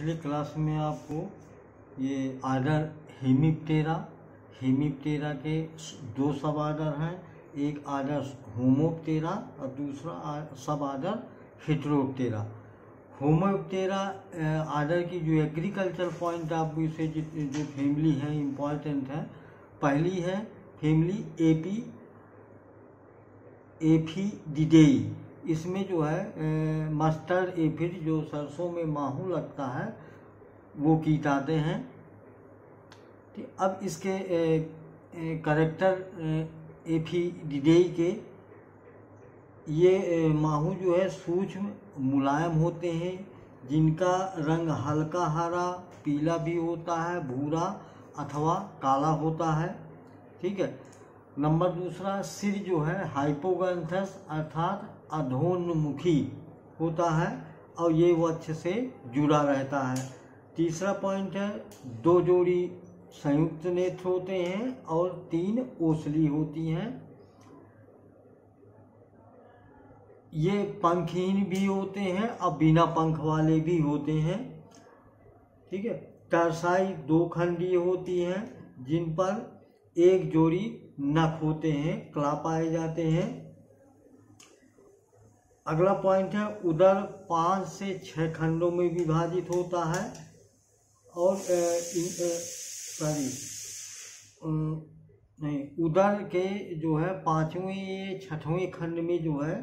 पिछले क्लास में आपको ये आर्डर हेमिप्टेरा हेमिप्टेरा के दो सब आर्डर हैं। एक आर्डर होमोप्टेरा और दूसरा सब आर्डर हिट्रोप्टेरा। होमोप्टेरा आर्डर की जो एग्रीकल्चर पॉइंट आप इसे जो फैमिली है इंपॉर्टेंट है, पहली है फैमिली एपी एफिडिडेई इसमें जो है मस्टर्ड एफिड जो सरसों में माहू लगता है, वो कीट आते हैं। अब इसके करेक्टर एफिडिडेई के, ये माहू जो है सूक्ष्म मुलायम होते हैं, जिनका रंग हल्का हरा, पीला भी होता है, भूरा अथवा काला होता है। ठीक है, नंबर दूसरा, सिर जो है हाइपोगैंथस अर्थात अधोन्मुखी होता है और ये वक्ष से जुड़ा रहता है। तीसरा पॉइंट है, दो जोड़ी संयुक्त नेत्र होते हैं और तीन ओसली होती हैं। ये पंखहीन भी होते हैं और बिना पंख वाले भी होते हैं। ठीक है टरसाई दो खंडीय होती हैं, जिन पर एक जोड़ी नख होते हैं, क्ला पाए जाते हैं। अगला पॉइंट है उदर पाँच से छह खंडों में विभाजित होता है और सॉरी नहीं उदर के जो है, पाँचवें छठवें खंड में जो है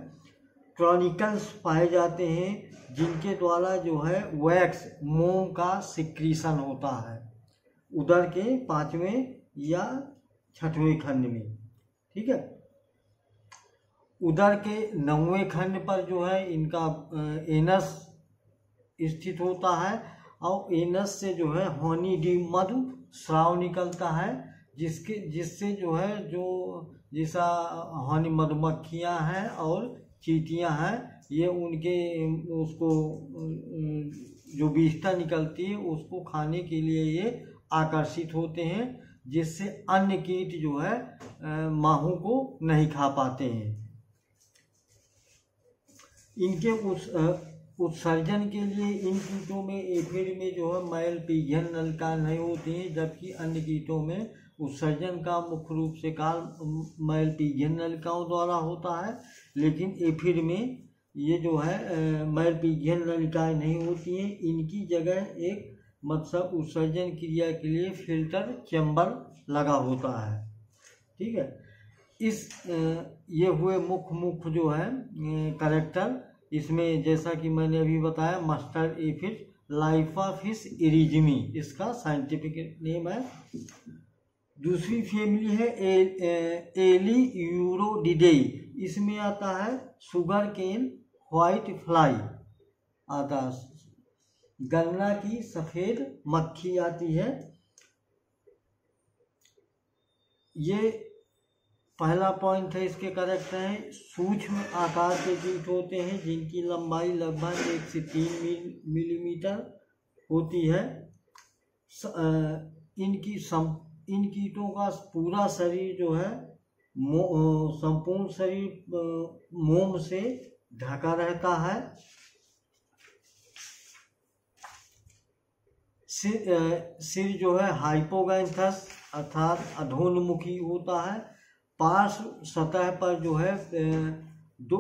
क्रॉनिकल्स पाए जाते हैं, जिनके द्वारा जो है वैक्स मोम का सिक्रीशन होता है उदर के पाँचवें या छठवें खंड में, ठीक है? उदर के नौवें खंड पर जो है इनका एनस स्थित होता है और एनस से जो है हॉनी डी मधु श्राव निकलता है, जिसके, जिससे जो है जो, जैसा हॉनी मधुमक्खियाँ हैं और चीटियाँ हैं, ये उनके, उसको जो विष्ठा निकलती है, उसको खाने के लिए ये आकर्षित होते हैं, जिससे अन्य कीट जो है माहू को नहीं खा पाते हैं। इनके उस उत्सर्जन के लिए इन कीटों में एफिड में जो है मैल पीघन नलिका नहीं होती हैं, जबकि अन्य कीटों में उत्सर्जन का मुख्य रूप से काल मैल पीघन नलिकाओं द्वारा होता है। लेकिन एफिड में ये जो है मैल पीघन नलिकाएँ नहीं होती हैं। इनकी जगह एक मतलब उत्सर्जन क्रिया के लिए फ़िल्टर चैम्बर लगा होता है। ठीक है? इस ये हुए मुख्य मुख्य जो है करेक्टर इसमें जैसा कि मैंने अभी बताया मस्टर्ड एफिड लाइफाफिस इरिजमी इसका साइंटिफिक नेम है। दूसरी फैमिली है ए, ए, एली यूरोडिडेई इसमें आता है सुगर केन व्हाइट फ्लाई आता गन्ना की सफ़ेद मक्खी आती है। ये पहला पॉइंट है इसके करेक्ट है। सूक्ष्म आकार के कीट होते हैं जिनकी लंबाई लगभग एक से तीन मिलीमीटर होती है। स, आ, इनकी सम इन कीटों का पूरा शरीर जो है संपूर्ण शरीर मोम से ढका रहता है। सिर सिर जो है हाइपोगैंथस अर्थात अधोन्मुखी होता है। पार्श्व सतह पर जो है दो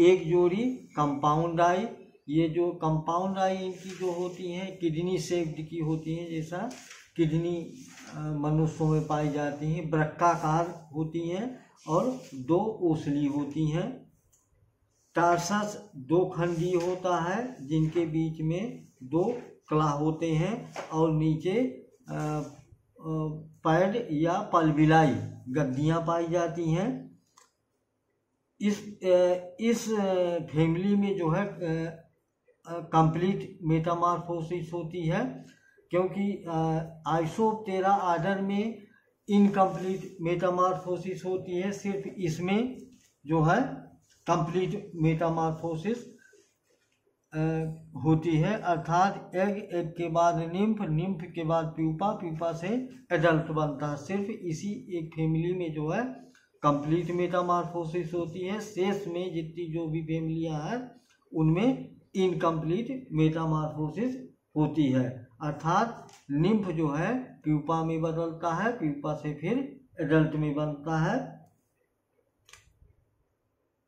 एक जोड़ी कंपाउंड आई ये जो कंपाउंड आई इनकी जो होती हैं किडनी शेप्ड की होती हैं जैसा किडनी मनुष्यों में पाई जाती हैं, वृक्काकार होती हैं और दो ओसली होती हैं। टार्सस दो खंडी होता है, जिनके बीच में दो कला होते हैं और नीचे पैड या पलबिलाई गद्दियाँ पाई जाती हैं। इस इस फैमिली में जो है कंप्लीट मेटामार्फोसिस होती है, क्योंकि आइसोप्टेरा आर्डर में इनकम्प्लीट मेटामार्फोसिस होती है। सिर्फ़ इसमें जो है, कंप्लीट मेटामार्फोसिस होती है, अर्थात एग एग के बाद निम्फ निम्फ के बाद प्यूपा प्यूपा से एडल्ट बनता है। सिर्फ़ इसी एक फैमिली में जो है कंप्लीट मेटामार्फोसिस होती है। शेष में जितनी जो भी फैमिलियाँ हैं, उनमें इनकम्प्लीट मेटामार्फोसिस होती है। अर्थात निम्फ जो है, प्यूपा में बदलता है, प्यूपा से फिर एडल्ट में बनता है।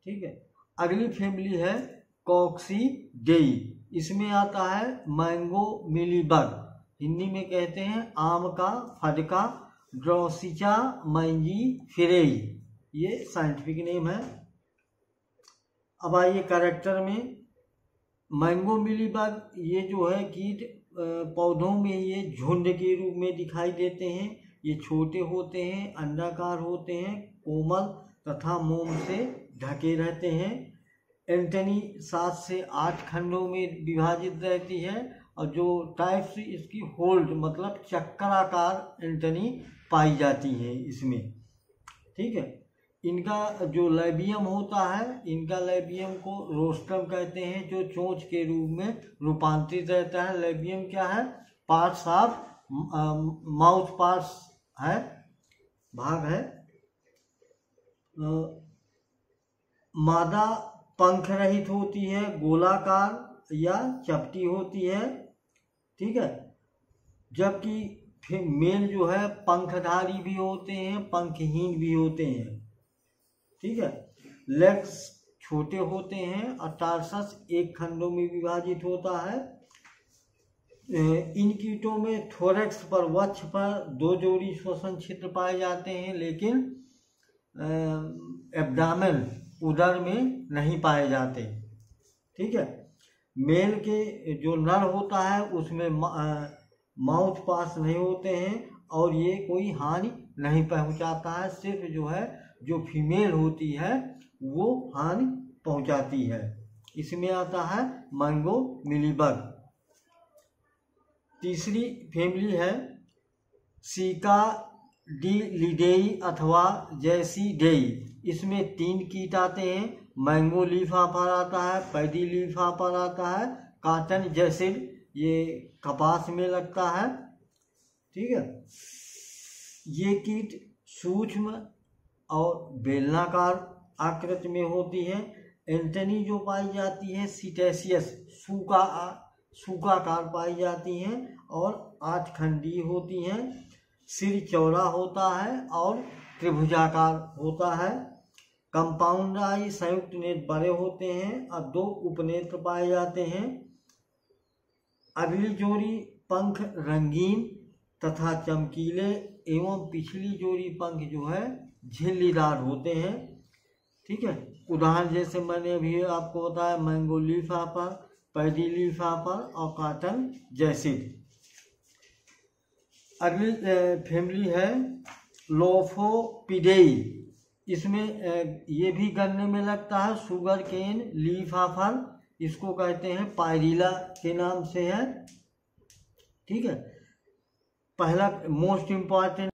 ठीक है? अगली फैमिली है कॉक्सी डेई इसमें आता है मैंगो मिलीबग हिंदी में कहते हैं आम का फटका ड्रोसिचा मैंगी फिरेई ये साइंटिफिक नेम है। अब आइए करेक्टर में। मैंगो मिलीबग ये जो है कीट पौधों में ये झुंड के रूप में दिखाई देते हैं। ये छोटे होते हैं, अंडाकार होते हैं, कोमल तथा मोम से ढके रहते हैं। एंटनी सात से आठ खंडों में विभाजित रहती है और जो टाइप्स इसकी होल्ड मतलब चक्राकार एंटनी पाई जाती है इसमें। ठीक है? इनका जो लेबियम होता है इनका लेबियम को रोस्टम कहते हैं जो चोंच के रूप में रूपांतरित रहता है। लेबियम क्या है? पार्ट्स ऑफ़ माउथ पार्ट्स है भाग है। आ, मादा पंख रहित होती है, गोलाकार या चपटी होती है, ठीक है? जबकि मेल जो है, पंखधारी भी होते हैं, पंखहीन भी होते हैं, ठीक है? लेग्स छोटे होते हैं और टार्सस एक खंडों में विभाजित होता है। इन कीटों में थोरेक्स पर वक्ष पर दो जोड़ी श्वसन क्षेत्र पाए जाते हैं, लेकिन एब्डामन उदर में नहीं पाए जाते। ठीक है? मेल के जो नर होता है, उसमें माउथ पास नहीं होते हैं और ये कोई हानि नहीं पहुंचाता है। सिर्फ़ जो है, जो फीमेल होती है, वो हानि पहुंचाती है। इसमें आता है मैंगो मिलीबग तीसरी फैमिली है, सीका डी, लिडेई अथवा जैसी डेई। इसमें तीन कीट आते हैं। मैंगो लीफा पर आता है, पैदी लीफा पर आता है काटन जैसे ये कपास में लगता है। ठीक है? ये कीट सूक्ष्म और बेलनाकार आकृति में होती है। एंटनी जो पाई जाती है, सीटेसियस, सूखा सूकाकार पाई जाती हैं और आठ खंडी होती हैं। सिर चौड़ा होता है और त्रिभुजाकार होता है। कंपाउंड आई संयुक्त नेत्र बड़े होते हैं और दो उपनेत्र पाए जाते हैं। अगली जोड़ी पंख रंगीन तथा चमकीले एवं पिछली जोड़ी पंख जो है झिल्लीदार होते हैं। ठीक है, उदाहरण जैसे मैंने अभी आपको बताया, मैंगो लीफा पर, पैडी लीफा पर और काटन जैसिड अगली फैमिली है, लोफोपिडेई। इसमें ये भी गन्ने में लगता है शुगर केन लीफाफल इसको कहते हैं पायरीला के नाम से है। ठीक है? पहला मोस्ट इंपॉर्टेंट